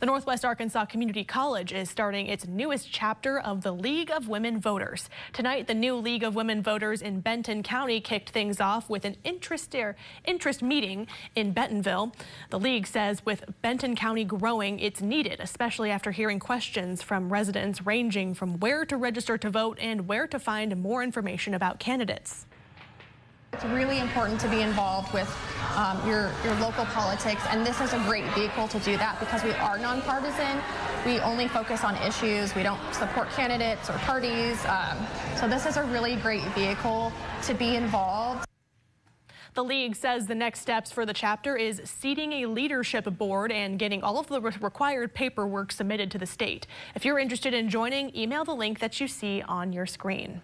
The Northwest Arkansas Community College is starting its newest chapter of the League of Women Voters. Tonight, the new League of Women Voters in Benton County kicked things off with an interest, interest meeting in Bentonville. The league says with Benton County growing, it's needed, especially after hearing questions from residents ranging from where to register to vote and where to find more information about candidates. It's really important to be involved with um, your, your local politics, and this is a great vehicle to do that because we are nonpartisan. We only focus on issues. We don't support candidates or parties. Um, so this is a really great vehicle to be involved. The league says the next steps for the chapter is seating a leadership board and getting all of the required paperwork submitted to the state. If you're interested in joining, email the link that you see on your screen.